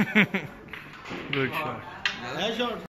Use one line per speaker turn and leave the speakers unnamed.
Good shot.
है शॉट